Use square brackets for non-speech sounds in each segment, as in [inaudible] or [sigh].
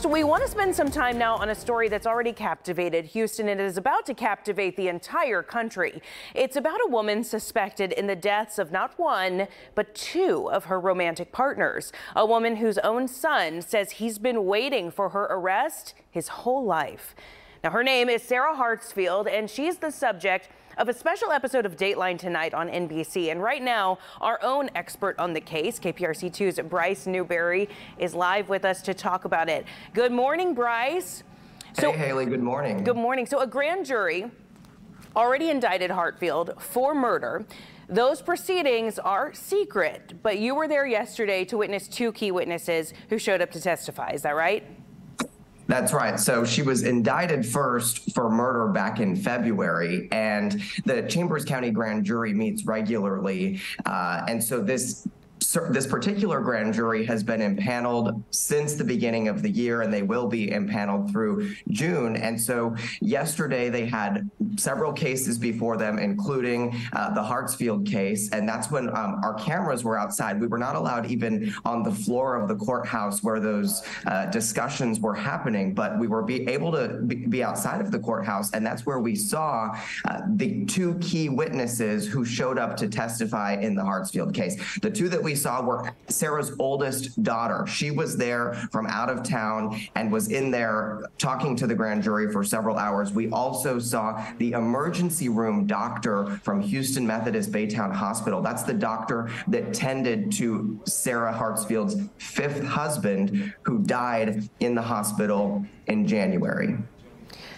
Next, we want to spend some time now on a story that's already captivated Houston and is about to captivate the entire country. It's about a woman suspected in the deaths of not one, but two of her romantic partners. A woman whose own son says he's been waiting for her arrest his whole life. Now, her name is Sarah Hartsfield, and she's the subject of a special episode of Dateline tonight on NBC. And right now, our own expert on the case, KPRC2's Bryce Newberry, is live with us to talk about it. Good morning, Bryce. So, hey, Haley, good morning. Good morning. So, a grand jury already indicted Hartsfield for murder. Those proceedings are secret, but you were there yesterday to witness two key witnesses who showed up to testify. Is that right? That's right. So she was indicted first for murder back in February, and the Chambers County grand jury meets regularly. Uh, and so this this particular grand jury has been impaneled since the beginning of the year, and they will be impaneled through June. And so yesterday they had several cases before them, including uh, the Hartsfield case. And that's when um, our cameras were outside. We were not allowed even on the floor of the courthouse where those uh, discussions were happening, but we were be able to be outside of the courthouse. And that's where we saw uh, the two key witnesses who showed up to testify in the Hartsfield case. The two that we saw were Sarah's oldest daughter. She was there from out of town and was in there talking to the grand jury for several hours. We also saw the emergency room doctor from Houston Methodist Baytown Hospital. That's the doctor that tended to Sarah Hartsfield's fifth husband who died in the hospital in January.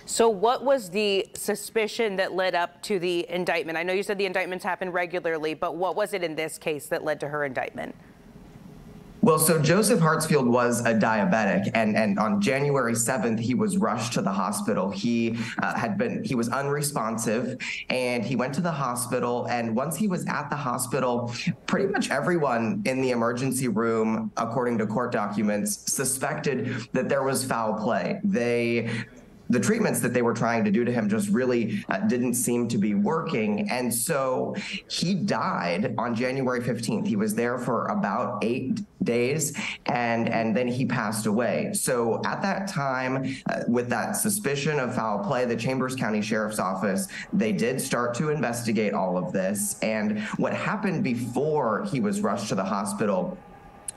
So, what was the suspicion that led up to the indictment? I know you said the indictments happen regularly, but what was it in this case that led to her indictment? Well, so Joseph Hartsfield was a diabetic, and and on January seventh, he was rushed to the hospital. He uh, had been he was unresponsive, and he went to the hospital. And once he was at the hospital, pretty much everyone in the emergency room, according to court documents, suspected that there was foul play. They the treatments that they were trying to do to him just really uh, didn't seem to be working. And so he died on January 15th. He was there for about eight days and and then he passed away. So at that time, uh, with that suspicion of foul play, the Chambers County Sheriff's Office, they did start to investigate all of this. And what happened before he was rushed to the hospital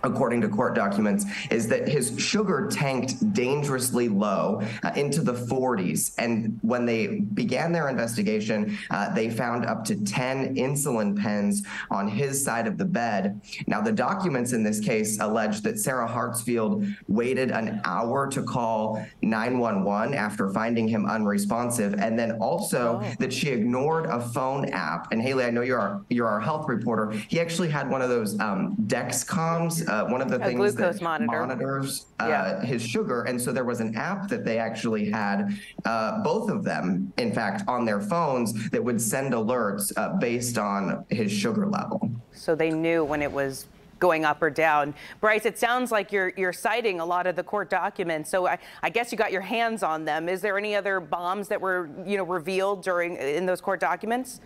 according to court documents, is that his sugar tanked dangerously low uh, into the 40s. And when they began their investigation, uh, they found up to 10 insulin pens on his side of the bed. Now, the documents in this case allege that Sarah Hartsfield waited an hour to call 911 after finding him unresponsive, and then also oh. that she ignored a phone app. And Haley, I know you're our, you're our health reporter. He actually had one of those um, Dexcoms. Uh, uh, one of the a things that monitor. monitors uh, yeah. his sugar. And so there was an app that they actually had, uh, both of them, in fact, on their phones that would send alerts uh, based on his sugar level. So they knew when it was going up or down. Bryce, it sounds like you're you're citing a lot of the court documents. So I, I guess you got your hands on them. Is there any other bombs that were you know revealed during in those court documents?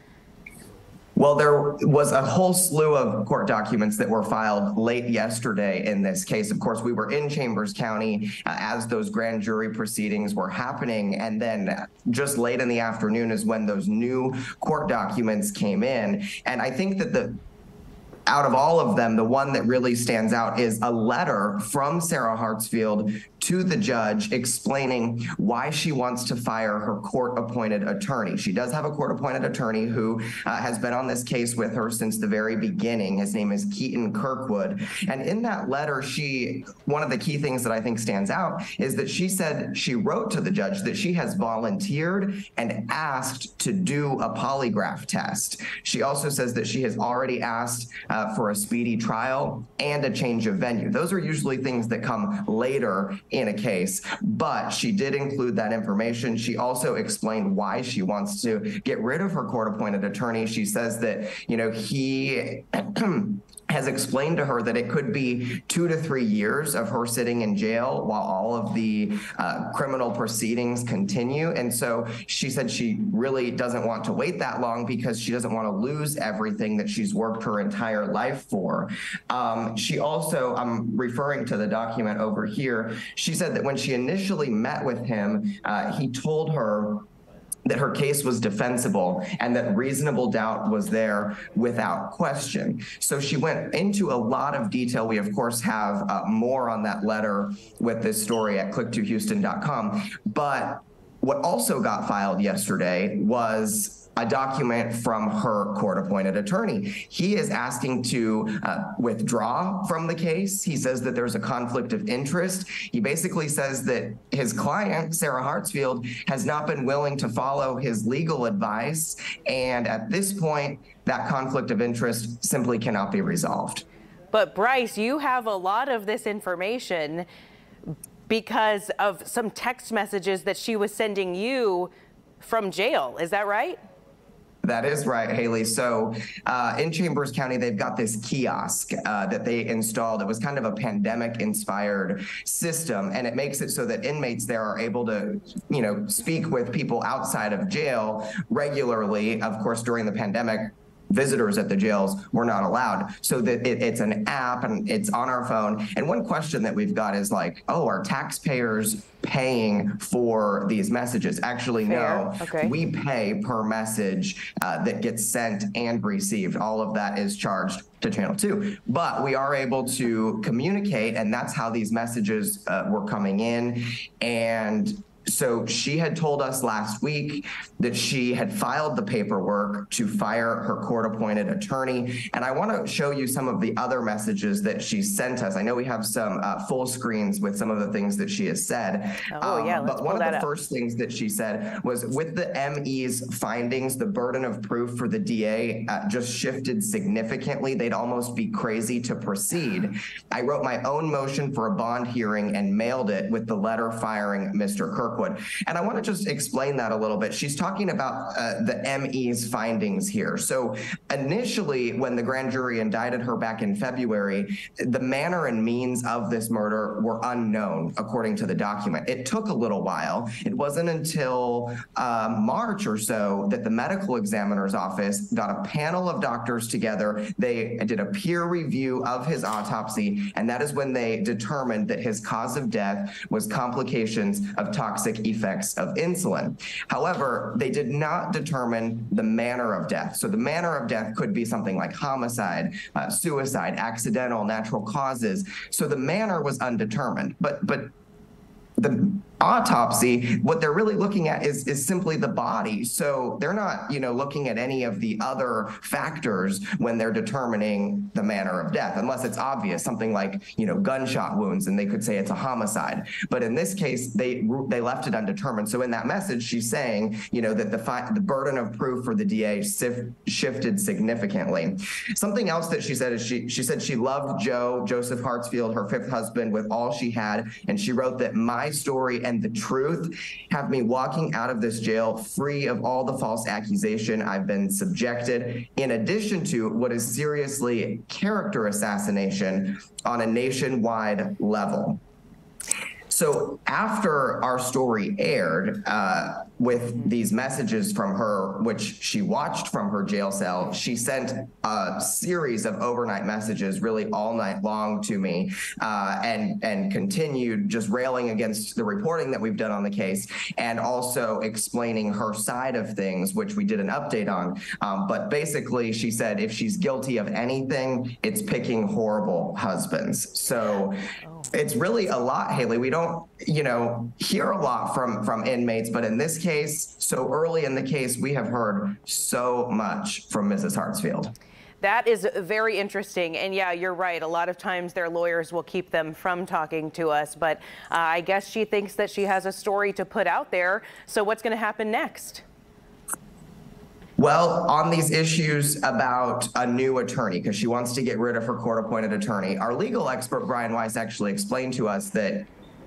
Well, there was a whole slew of court documents that were filed late yesterday in this case. Of course, we were in Chambers County uh, as those grand jury proceedings were happening. And then just late in the afternoon is when those new court documents came in. And I think that the out of all of them, the one that really stands out is a letter from Sarah Hartsfield to the judge explaining why she wants to fire her court appointed attorney. She does have a court appointed attorney who uh, has been on this case with her since the very beginning. His name is Keaton Kirkwood. And in that letter, she, one of the key things that I think stands out is that she said she wrote to the judge that she has volunteered and asked to do a polygraph test. She also says that she has already asked uh, for a speedy trial and a change of venue. Those are usually things that come later in a case, but she did include that information. She also explained why she wants to get rid of her court appointed attorney. She says that, you know, he [clears throat] has explained to her that it could be two to three years of her sitting in jail while all of the uh, criminal proceedings continue. And so she said she really doesn't want to wait that long because she doesn't want to lose everything that she's worked her entire life for. Um, she also, I'm referring to the document over here, she said that when she initially met with him, uh, he told her that her case was defensible and that reasonable doubt was there without question. So she went into a lot of detail. We, of course, have uh, more on that letter with this story at click2houston.com. But what also got filed yesterday was a document from her court appointed attorney. He is asking to uh, withdraw from the case. He says that there's a conflict of interest. He basically says that his client, Sarah Hartsfield, has not been willing to follow his legal advice. And at this point, that conflict of interest simply cannot be resolved. But Bryce, you have a lot of this information because of some text messages that she was sending you from jail. Is that right? That is right, Haley. So uh, in Chambers County, they've got this kiosk uh, that they installed. It was kind of a pandemic inspired system, and it makes it so that inmates there are able to, you know, speak with people outside of jail regularly. Of course, during the pandemic, visitors at the jails were not allowed. So that it, it's an app and it's on our phone. And one question that we've got is like, oh, are taxpayers paying for these messages? Actually, Fair. no. Okay. We pay per message uh, that gets sent and received. All of that is charged to channel two but we are able to communicate and that's how these messages uh, were coming in and so she had told us last week that she had filed the paperwork to fire her court appointed attorney. And I want to show you some of the other messages that she sent us. I know we have some uh, full screens with some of the things that she has said. Oh, um, yeah. but one of the up. first things that she said was with the ME's findings, the burden of proof for the DA uh, just shifted significantly. They'd almost be crazy to proceed. I wrote my own motion for a bond hearing and mailed it with the letter firing Mr. Kirkwood. And I want to just explain that a little bit. She's talking about uh, the ME's findings here. So initially, when the grand jury indicted her back in February, the manner and means of this murder were unknown, according to the document. It took a little while. It wasn't until uh, March or so that the medical examiner's office got a panel of doctors together. They did a peer review of his autopsy, and that is when they determined that his cause of death was complications of toxic toxic effects of insulin. However, they did not determine the manner of death. So the manner of death could be something like homicide, uh, suicide, accidental, natural causes. So the manner was undetermined. But but the autopsy, what they're really looking at is is simply the body. So they're not, you know, looking at any of the other factors when they're determining the manner of death, unless it's obvious, something like, you know, gunshot wounds, and they could say it's a homicide. But in this case, they they left it undetermined. So in that message, she's saying, you know, that the fi- the burden of proof for the DA sif- shifted significantly. Something else that she said is she she said she loved Joe Joseph Hartsfield, her fifth husband, with all she had, and she wrote that my story and the truth have me walking out of this jail free of all the false accusation I've been subjected, in addition to what is seriously character assassination on a nationwide level. So after our story aired, uh, with these messages from her, which she watched from her jail cell. She sent a series of overnight messages, really all night long, to me, uh, and and continued just railing against the reporting that we've done on the case, and also explaining her side of things, which we did an update on. Um, but basically, she said if she's guilty of anything, it's picking horrible husbands. So it's really a lot, Haley. We don't, you know, hear a lot from from inmates, but in this case, so early in the case, we have heard so much from Mrs. Hartsfield. That is very interesting. And yeah, you're right. A lot of times their lawyers will keep them from talking to us. But uh, I guess she thinks that she has a story to put out there. So what's going to happen next? Well, on these issues about a new attorney, because she wants to get rid of her court appointed attorney, our legal expert, Brian Wice, actually explained to us that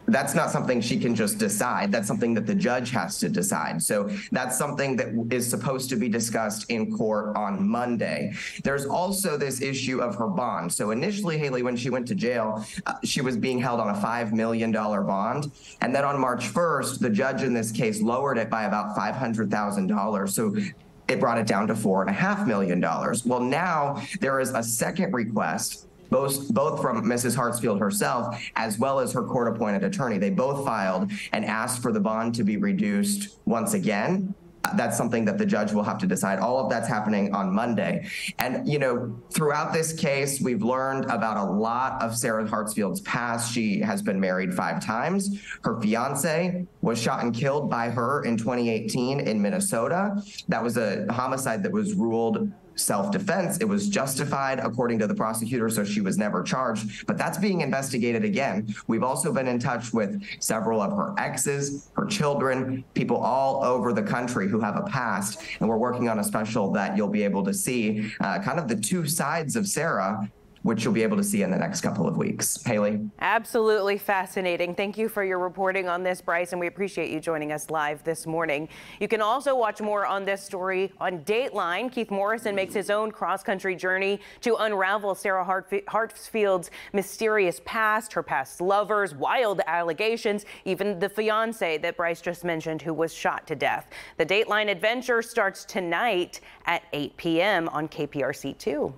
that's not something she can just decide. That's something that the judge has to decide. So that's something that is supposed to be discussed in court on Monday. There's also this issue of her bond. So initially, Haley, when she went to jail, uh, she was being held on a $5 million bond. And then on March 1st, the judge in this case lowered it by about $500,000. So it brought it down to $4.5 million. Well, now there is a second request both both from Mrs. Hartsfield herself as well as her court appointed attorney. They both filed and asked for the bond to be reduced once again that's something that the judge will have to decide. All of that's happening on Monday. And, you know, throughout this case, we've learned about a lot of Sarah Hartsfield's past. She has been married five times. Her fiance was shot and killed by her in 2018 in Minnesota. That was a homicide that was ruled self-defense. It was justified according to the prosecutor, so she was never charged. But that's being investigated again. We've also been in touch with several of her exes, her children, people all over the country who have a past. And we're working on a special that you'll be able to see uh, kind of the two sides of Sarah which you'll be able to see in the next couple of weeks. Haley? Absolutely fascinating. Thank you for your reporting on this, Bryce, and we appreciate you joining us live this morning. You can also watch more on this story on Dateline. Keith Morrison makes his own cross-country journey to unravel Sarah Hartsfield's mysterious past, her past lovers, wild allegations, even the fiance that Bryce just mentioned who was shot to death. The Dateline adventure starts tonight at 8 p.m. on KPRC2.